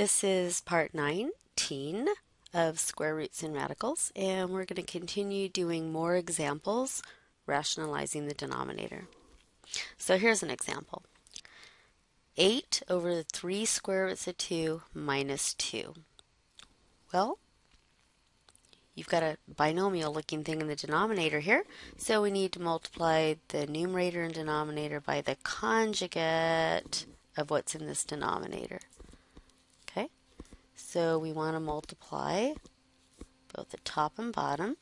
This is part 19 of square roots and radicals, and we're going to continue doing more examples rationalizing the denominator. So here's an example. 8 over the 3 square roots of 2 minus 2. Well, you've got a binomial looking thing in the denominator here, so we need to multiply the numerator and denominator by the conjugate of what's in this denominator. So we want to multiply both the top and bottom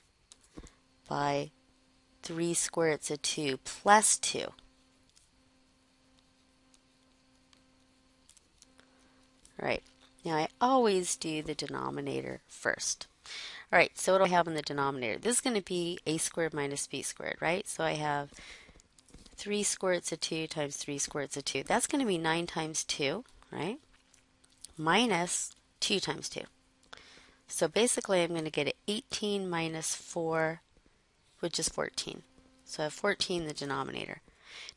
by 3 square roots of 2 plus 2. Right, now I always do the denominator first. All right, so what do I have in the denominator? This is going to be a squared minus b squared, right? So I have 3 square roots of 2 times 3 square roots of 2. That's going to be 9 times 2, right? Minus 2 times 2. So basically I'm going to get 18 minus 4, which is 14. So I have 14 in the denominator.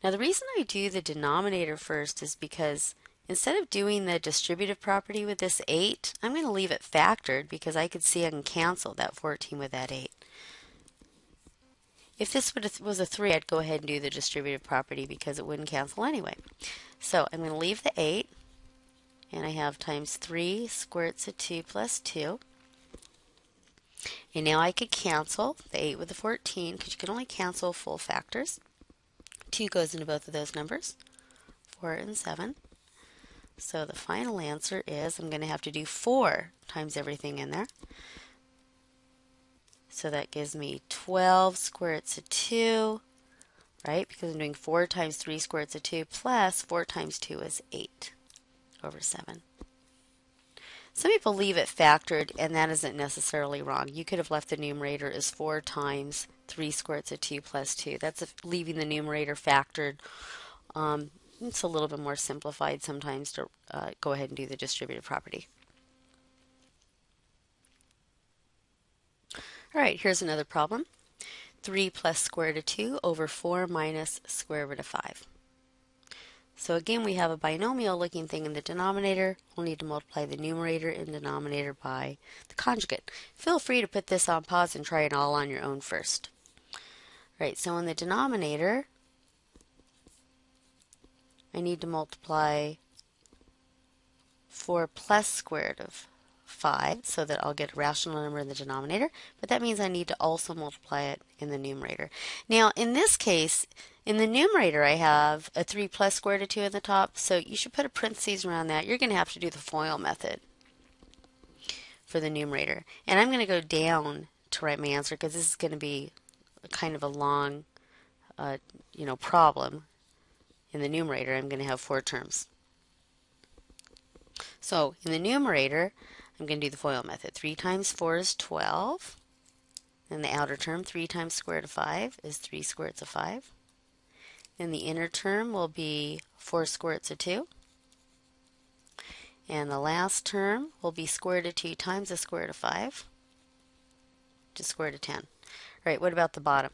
Now the reason I do the denominator first is because instead of doing the distributive property with this 8, I'm going to leave it factored because I could see I can cancel that 14 with that 8. If this was a 3, I'd go ahead and do the distributive property because it wouldn't cancel anyway. So I'm going to leave the 8 and I have times 3 square roots of 2 plus 2. And now I could cancel the 8 with the 14 because you can only cancel full factors. 2 goes into both of those numbers, 4 and 7. So the final answer is I'm going to have to do 4 times everything in there. So that gives me 12 square roots of 2, right? Because I'm doing 4 times 3 square roots of 2 plus 4 times 2 is 8 over 7. Some people leave it factored, and that isn't necessarily wrong. You could have left the numerator as 4 times 3 square roots of 2 plus 2. That's leaving the numerator factored. Um, it's a little bit more simplified sometimes to uh, go ahead and do the distributive property. All right, here's another problem. 3 plus square root of 2 over 4 minus square root of 5. So again, we have a binomial looking thing in the denominator. We'll need to multiply the numerator and denominator by the conjugate. Feel free to put this on pause and try it all on your own first. Right, so in the denominator, I need to multiply 4 plus square root of 5 so that I'll get a rational number in the denominator, but that means I need to also multiply it in the numerator. Now, in this case, in the numerator I have a 3 plus square root of 2 in the top, so you should put a parentheses around that. You're going to have to do the FOIL method for the numerator. And I'm going to go down to write my answer because this is going to be kind of a long, uh, you know, problem. In the numerator, I'm going to have four terms. So in the numerator, I'm going to do the FOIL method. 3 times 4 is 12. And the outer term, 3 times square root of 5 is 3 square roots of 5. Then the inner term will be 4 square roots of 2. And the last term will be square root of 2 times the square root of 5, which is square root of 10. All right, what about the bottom?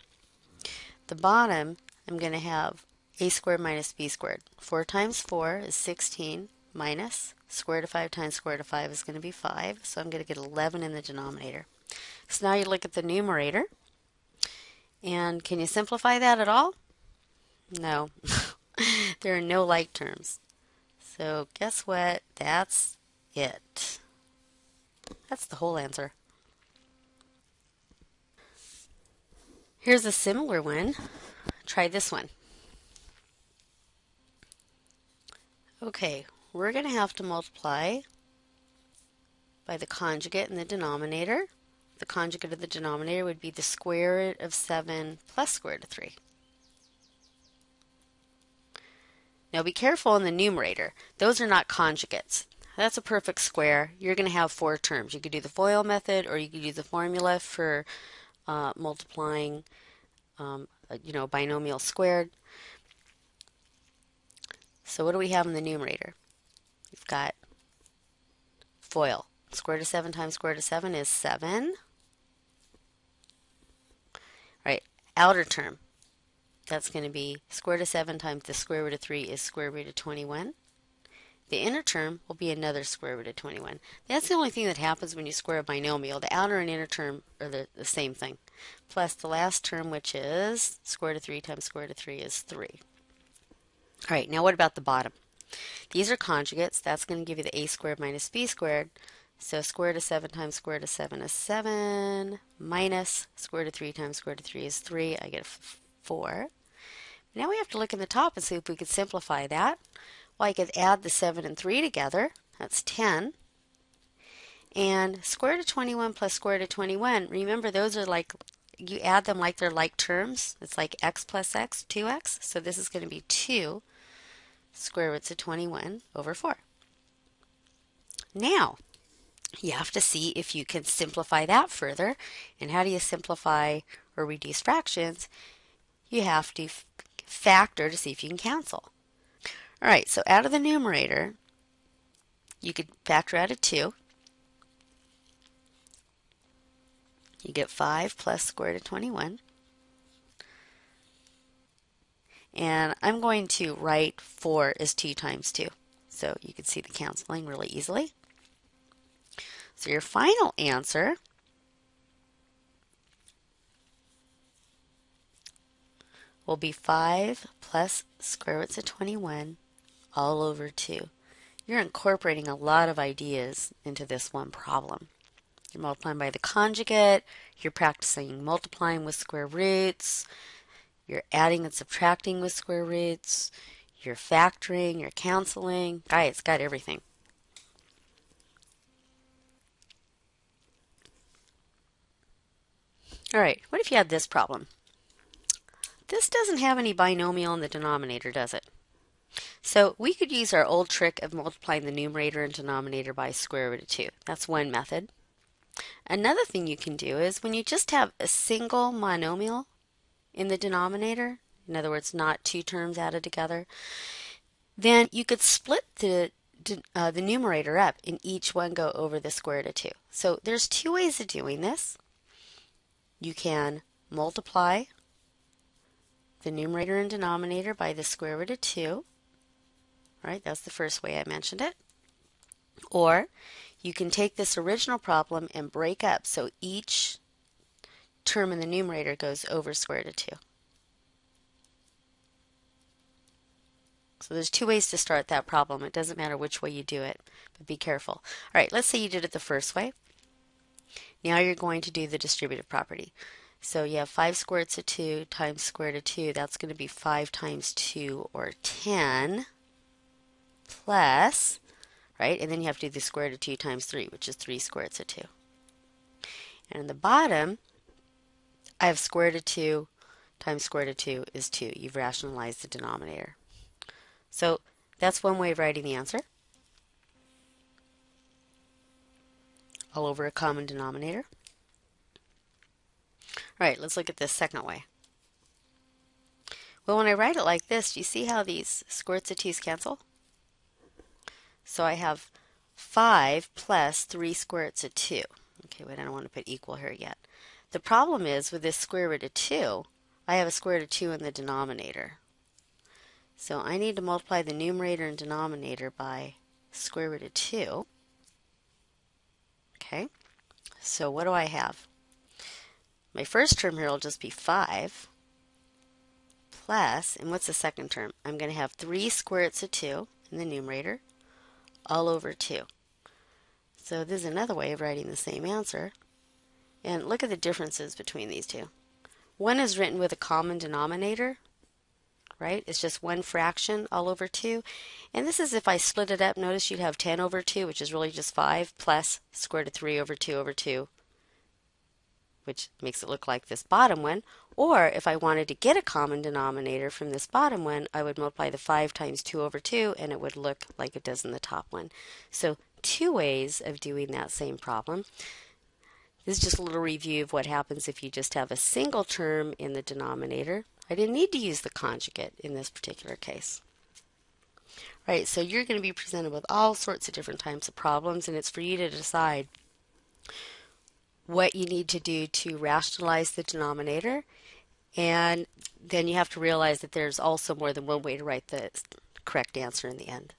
The bottom, I'm going to have a squared minus b squared. 4 times 4 is 16 minus square root of 5 times square root of 5 is going to be 5. So I'm going to get 11 in the denominator. So now you look at the numerator. And can you simplify that at all? No. there are no like terms. So guess what? That's it. That's the whole answer. Here's a similar one. Try this one. Okay, we're going to have to multiply by the conjugate in the denominator. The conjugate of the denominator would be the square root of 7 plus square root of 3. Now be careful in the numerator. Those are not conjugates. That's a perfect square. You're going to have four terms. You could do the FOIL method or you could use the formula for uh, multiplying um, you know, binomial squared. So what do we have in the numerator? Got FOIL. Square root of 7 times square root of 7 is 7. Right, outer term. That's going to be square root of 7 times the square root of 3 is square root of 21. The inner term will be another square root of 21. That's the only thing that happens when you square a binomial. The outer and inner term are the, the same thing. Plus the last term, which is square root of 3 times square root of 3 is 3. All right, now what about the bottom? These are conjugates. That's going to give you the a squared minus b squared. So square root of 7 times square root of 7 is 7 minus square root of 3 times square root of 3 is 3. I get 4. Now we have to look in the top and see if we could simplify that. Well, I could add the 7 and 3 together. That's 10. And square root of 21 plus square root of 21, remember those are like, you add them like they're like terms. It's like x plus x, 2x. So this is going to be 2 square roots of 21 over 4. Now, you have to see if you can simplify that further. And how do you simplify or reduce fractions? You have to factor to see if you can cancel. All right, so out of the numerator, you could factor out a 2. You get 5 plus square root of 21. And I'm going to write 4 as 2 times 2. So you can see the canceling really easily. So your final answer will be 5 plus square roots of 21 all over 2. You're incorporating a lot of ideas into this one problem. You're multiplying by the conjugate, you're practicing multiplying with square roots, you're adding and subtracting with square roots, you're factoring, you're canceling. Guy, it's got everything. All right, what if you had this problem? This doesn't have any binomial in the denominator, does it? So we could use our old trick of multiplying the numerator and denominator by square root of 2. That's one method. Another thing you can do is when you just have a single monomial in the denominator, in other words, not two terms added together, then you could split the uh, the numerator up and each one go over the square root of 2. So there's two ways of doing this. You can multiply the numerator and denominator by the square root of 2. Right, that's the first way I mentioned it. Or you can take this original problem and break up so each term in the numerator goes over square root of 2. So there's two ways to start that problem. It doesn't matter which way you do it, but be careful. All right, let's say you did it the first way. Now you're going to do the distributive property. So you have 5 square roots of 2 times square root of 2. That's going to be 5 times 2 or 10 plus, right? And then you have to do the square root of 2 times 3, which is 3 square roots of 2. And in the bottom, I have square root of 2 times square root of 2 is 2. You've rationalized the denominator. So that's one way of writing the answer. All over a common denominator. All right, let's look at this second way. Well, when I write it like this, do you see how these square roots of t's cancel? So I have 5 plus 3 square roots of 2. Okay, wait, I don't want to put equal here yet. The problem is with this square root of 2, I have a square root of 2 in the denominator. So I need to multiply the numerator and denominator by square root of 2. Okay, so what do I have? My first term here will just be 5 plus, and what's the second term? I'm going to have 3 square roots of 2 in the numerator all over 2. So this is another way of writing the same answer. And look at the differences between these two. One is written with a common denominator, right? It's just one fraction all over 2. And this is if I split it up, notice you'd have 10 over 2, which is really just 5, plus square root of 3 over 2 over 2, which makes it look like this bottom one. Or if I wanted to get a common denominator from this bottom one, I would multiply the 5 times 2 over 2 and it would look like it does in the top one. So two ways of doing that same problem. This is just a little review of what happens if you just have a single term in the denominator. I didn't need to use the conjugate in this particular case. Right, so you're going to be presented with all sorts of different types of problems and it's for you to decide what you need to do to rationalize the denominator. And then you have to realize that there's also more than one way to write the correct answer in the end.